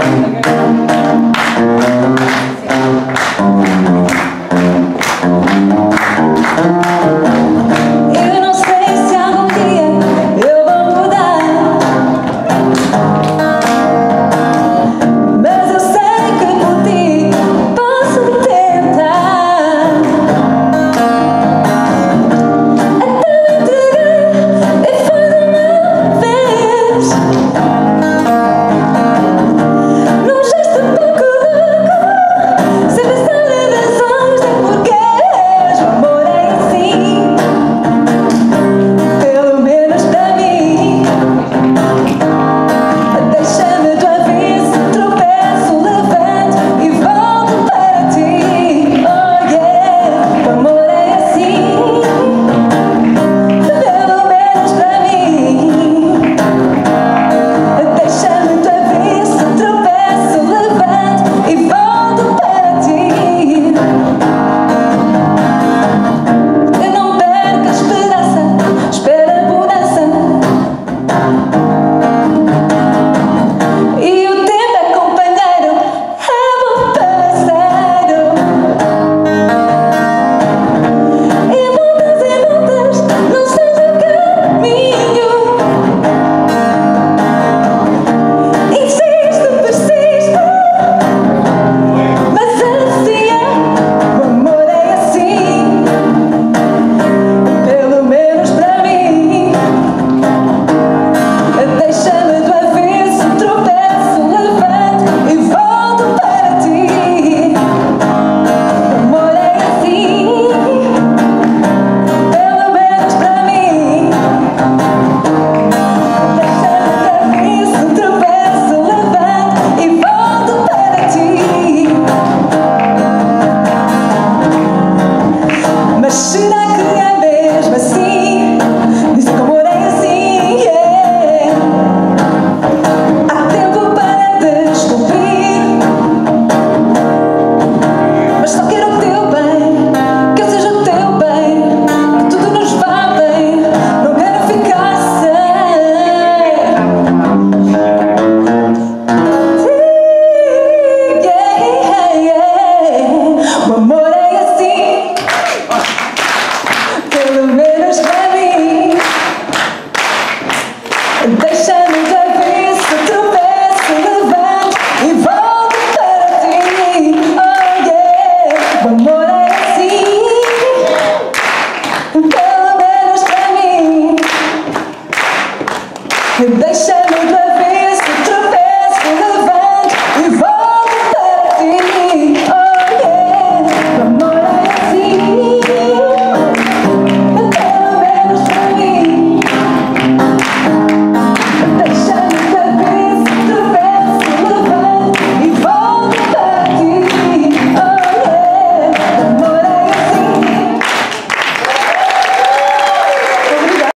Thank you. amor.